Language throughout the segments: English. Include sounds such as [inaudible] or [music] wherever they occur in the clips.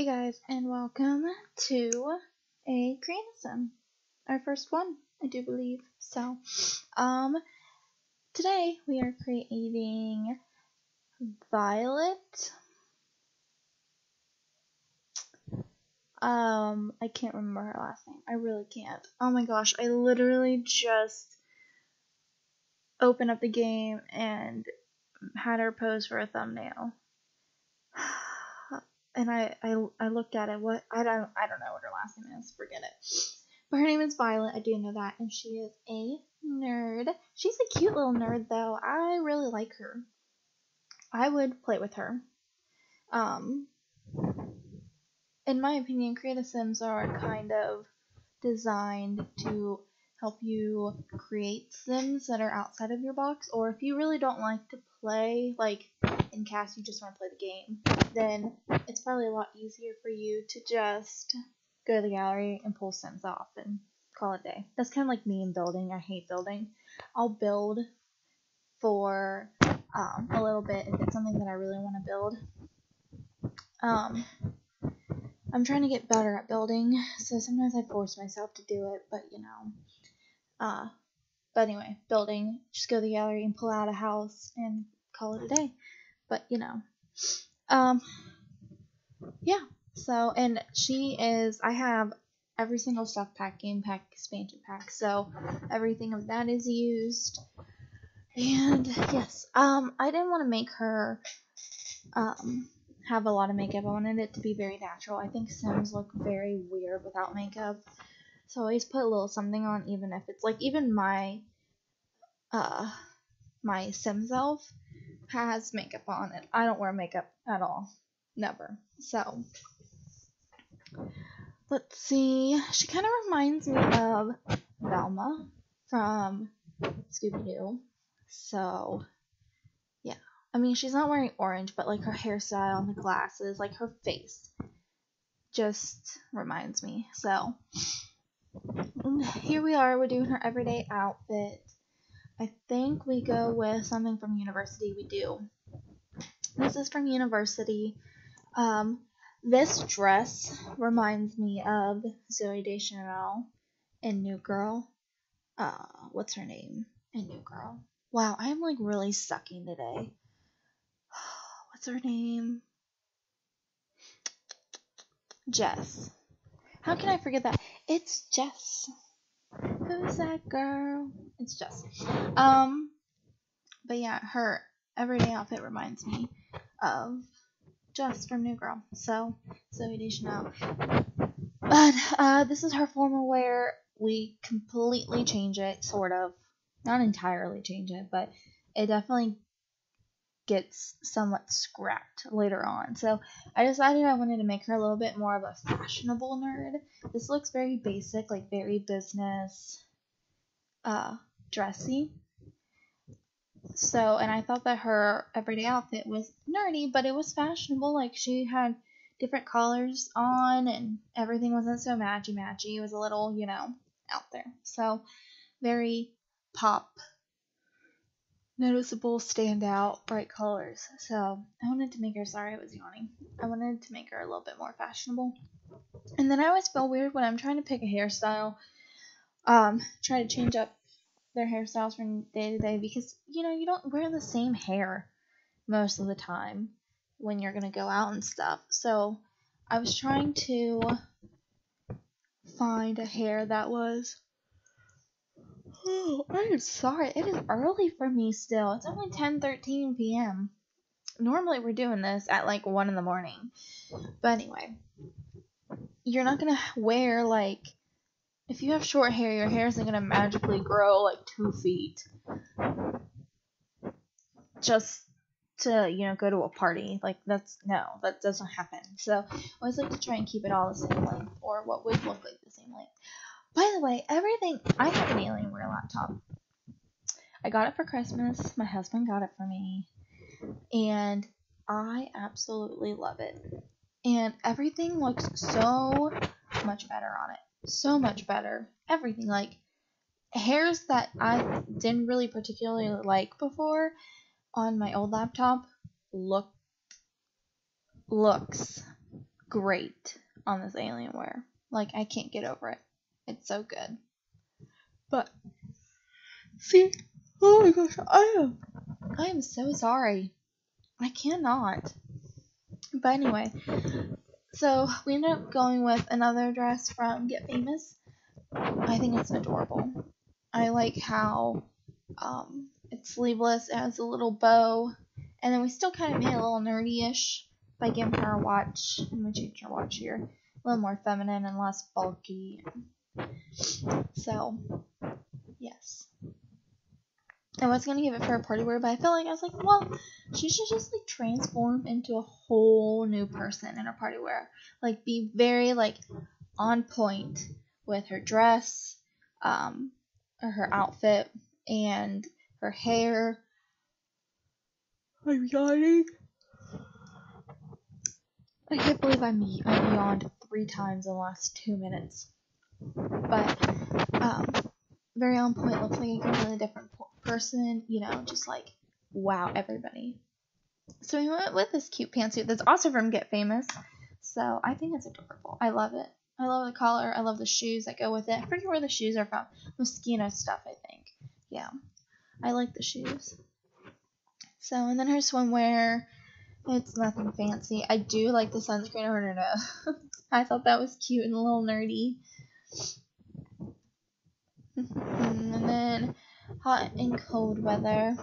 Hey guys, and welcome to a Create-A-Sim. Our first one, I do believe. So, um, today we are creating Violet. Um, I can't remember her last name. I really can't. Oh my gosh, I literally just opened up the game and had her pose for a thumbnail [sighs] [sighs] [sighs] and I, I I looked at it. What I don't I don't know what her last name is. Forget it. But her name is Violet. I do know that, and she is a nerd. She's a cute little nerd, though. I really like her. I would play with her. Um, in my opinion, Creative Sims are kind of designed to help you create sims that are outside of your box, or if you really don't like to play, like CAS you just want to play the game, then it's probably a lot easier for you to just go to the gallery and pull sims off and call it a day. That's kind of like me in building. I hate building. I'll build for um, a little bit if it's something that I really want to build. Um, I'm trying to get better at building, so sometimes I force myself to do it, but you know. Uh, but anyway, building, just go to the gallery and pull out a house and call it a day. But you know, um, yeah. So and she is. I have every single stuff pack, game pack, expansion pack. So everything of that is used. And yes, um, I didn't want to make her um have a lot of makeup. I wanted it to be very natural. I think Sims look very weird without makeup. So I always put a little something on, even if it's like even my uh my Sim self has makeup on, it. I don't wear makeup at all. Never. So, let's see. She kind of reminds me of Velma from Scooby Doo. So, yeah. I mean, she's not wearing orange, but like her hairstyle and the glasses, like her face, just reminds me. So, here we are. We're doing her everyday outfit. I think we go with something from University. We do. This is from University. Um, this dress reminds me of Zooey Deschanel in New Girl. Uh, what's her name in New Girl? Wow, I'm like really sucking today. [sighs] What's her name? Jess. How can I forget that? It's Jess. Who's that girl? It's Jess. Um, but yeah, her everyday outfit reminds me of Jess from New Girl. So, Zooey Deschanel. But uh, this is her formal wear. We completely change it, sort of. Not entirely change it, but it definitely gets somewhat scrapped later on. So I decided I wanted to make her a little bit more of a fashionable nerd. This looks very basic, like very business uh, dressy. So, and I thought that her everyday outfit was nerdy, but it was fashionable. Like she had different colors on, and everything wasn't so matchy matchy. It was a little, you know, out there. So, very pop, noticeable, standout, bright colors. So, I wanted to make her. Sorry, I was yawning. I wanted to make her a little bit more fashionable. And then I always feel weird when I'm trying to pick a hairstyle. Um, try to change up their hairstyles from day to day because you know you don't wear the same hair most of the time when you're gonna go out and stuff. So I was trying to find a hair that was. Oh, I'm sorry. It is early for me still. It's only 10:13 p.m. Normally we're doing this at like one in the morning, but anyway, you're not gonna wear like if you have short hair, your hair isn't gonna magically grow like two feet just to you know go to a party. Like that's no, that doesn't happen. So I always like to try and keep it all the same length, or what would look like the same length. By the way, everything I have an Alienware laptop. I got it for Christmas. My husband got it for me, and I absolutely love it. And everything looks so much better on it so much better. Everything like hairs that I didn't really particularly like before on my old laptop look looks great on this Alienware. Like I can't get over it. It's so good. But see, oh my gosh, I am I am so sorry. I cannot. But anyway, so we ended up going with another dress from Get Famous. I think it's adorable. I like how um, it's sleeveless, it has a little bow, and then we still kind of made it a little nerdy-ish by giving her a watch. Let me change her watch here. A little more feminine and less bulky. So, yes. I was gonna give it for a party wear, but I felt like I was like, well, she should just like transform into a whole new person in her party wear. Like be very like on point with her dress, um, or her outfit and her hair. I'm yawning. I can't believe I'm I yawned three times in the last two minutes. But um, very on point. Looks like a completely different person. You know, just like wow, everybody. So we went with this cute pantsuit that's also from Get Famous. So I think it's adorable. I love it. I love the collar. I love the shoes that go with it. I forget where the shoes are from. Moschino stuff, I think. Yeah. I like the shoes. So, and then her swimwear. It's nothing fancy. I do like the sunscreen on her nose. I thought that was cute and a little nerdy. [laughs] and then hot and cold weather.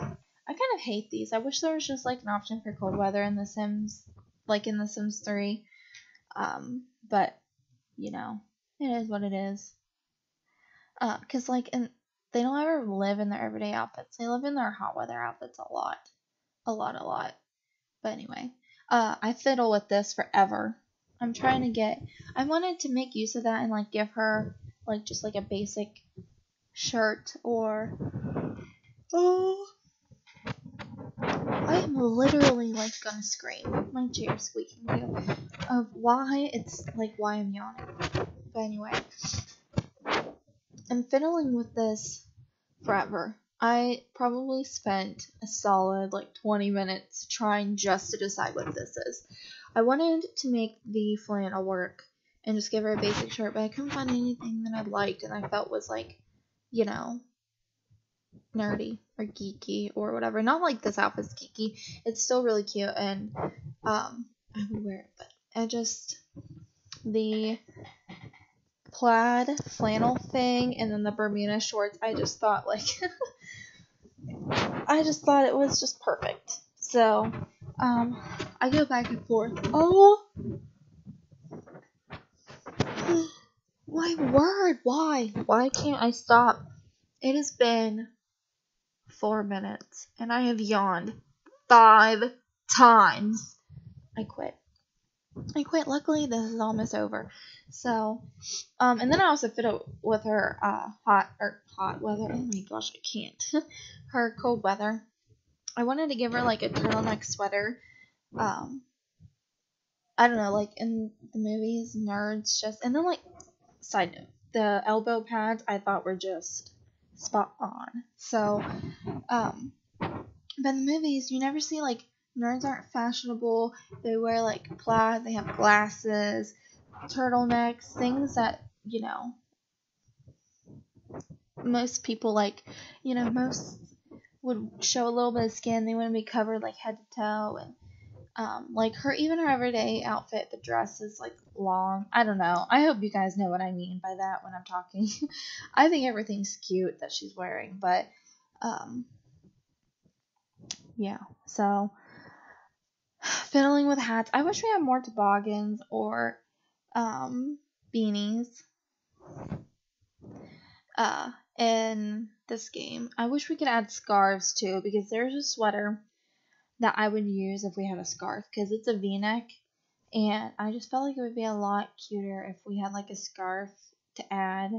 I kind of hate these. I wish there was just like an option for cold weather in The Sims, like in The Sims 3. Um, but you know, it is what it is. Uh, cause like, and they don't ever live in their everyday outfits. They live in their hot weather outfits a lot, a lot, a lot. But anyway, uh, I fiddle with this forever. I'm trying to get. I wanted to make use of that and like give her like just like a basic shirt or. Oh. I am literally like gonna scream. My chair's squeaking too. Of why it's like why I'm yawning. But anyway. I'm fiddling with this forever. I probably spent a solid like 20 minutes trying just to decide what this is. I wanted to make the flannel work and just give her a basic shirt, but I couldn't find anything that I liked and I felt was like, you know, nerdy or geeky or whatever. Not like this outfit's geeky. It's still really cute and um I would wear it, but I just the plaid flannel thing and then the Bermuda shorts, I just thought like [laughs] I just thought it was just perfect. So, um I go back and forth. Oh [sighs] my word, why? Why can't I stop? It has been four minutes and I have yawned five times. I quit. I quit. Luckily, this is almost over. So, um, and then I also fit it with her uh, hot or hot weather. Oh my gosh, I can't. [laughs] her cold weather. I wanted to give her like a turtleneck sweater. Um, I don't know, like in the movies, nerds just and then like side note, the elbow pads I thought were just spot on. So, um, but in the movies, you never see like nerds aren't fashionable. They wear like plaid. They have glasses, turtlenecks, things that you know most people like. You know, most would show a little bit of skin. They wouldn't be covered like head to toe and um, like her even her everyday outfit the dress is like long. I don't know. I hope you guys know what i mean by that when i'm talking. [laughs] I think everything's cute that she's wearing but um yeah so [sighs] fiddling with hats. I wish we had more toboggans or um beanies uh in this game. I wish we could add scarves too because there's a sweater that I would use if we had a scarf because it's a v-neck and I just felt like it would be a lot cuter if we had like a scarf to add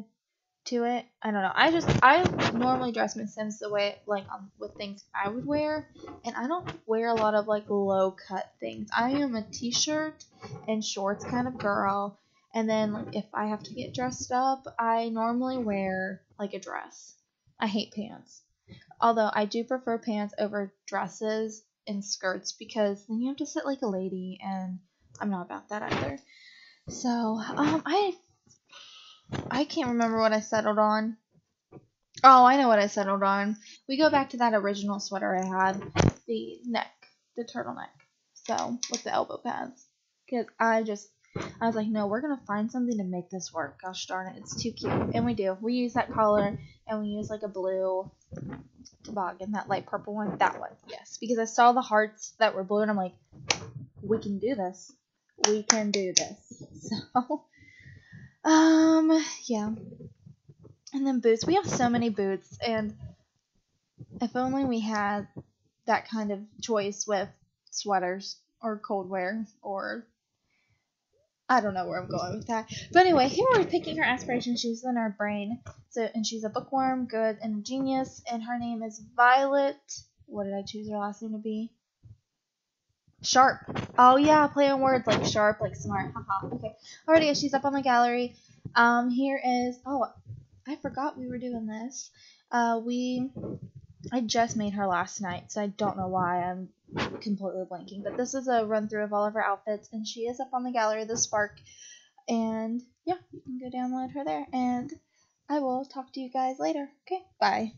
to it. I don't know. I just I normally dress my Sims the way like um, with things I would wear, and I don't wear a lot of like low cut things. I am a t-shirt and shorts kind of girl, and then like if I have to get dressed up, I normally wear like a dress. I hate pants. Although I do prefer pants over dresses and skirts because then you have to sit like a lady and I'm not about that either. So, um, I I can't remember what I settled on. Oh, I know what I settled on. We go back to that original sweater I had, the neck, the turtleneck. So, with the elbow pads. Because I just, I was like, no, we're going to find something to make this work. Gosh darn it, it's too cute. And we do. We use that collar, and we use like a blue toboggan, that light purple one. That one, yes. Because I saw the hearts that were blue, and I'm like, we can do this. We can do this. [laughs] So, um, yeah. And then boots. We have so many boots, and if only we had that kind of choice with sweaters or cold wear or I don't know where I'm going with that. But anyway, here we're picking her aspiration. She's in our brain. So and she's a bookworm, good and a genius, and her name is Violet. What did I choose her last name to be? Sharp. Oh yeah, play on words like sharp, like smart. [laughs] Haha. okay. Alrighty, she's up on the gallery. Um, here is oh, I forgot we were doing this. Uh, we I just made her last night, so I don't know why I'm completely blanking. But this is a run through of all of her outfits, and she is up on the gallery, of TheSpaark. And yeah, you can go download her there. And I will talk to you guys later. Okay, bye.